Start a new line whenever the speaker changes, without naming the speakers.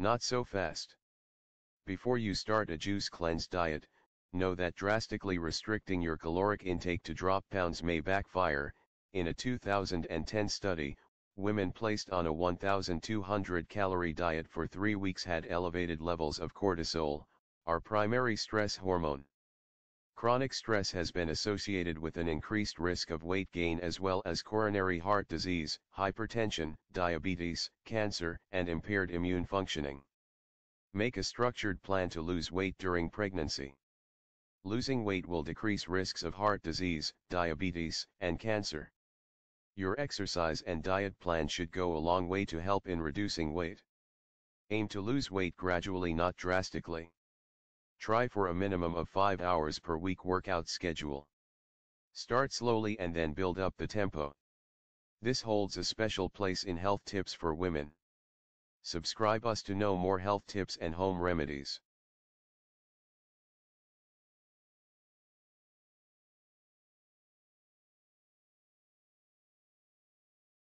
Not so fast. Before you start a juice cleanse diet, know that drastically restricting your caloric intake to drop pounds may backfire. In a 2010 study, women placed on a 1,200 calorie diet for three weeks had elevated levels of cortisol, our primary stress hormone. Chronic stress has been associated with an increased risk of weight gain as well as coronary heart disease, hypertension, diabetes, cancer, and impaired immune functioning. Make a structured plan to lose weight during pregnancy. Losing weight will decrease risks of heart disease, diabetes, and cancer. Your exercise and diet plan should go a long way to help in reducing weight. Aim to lose weight gradually not drastically. Try for a minimum of 5 hours per week workout schedule. Start slowly and then build up the tempo. This holds a special place in health tips for women. Subscribe us to know more health tips and home remedies.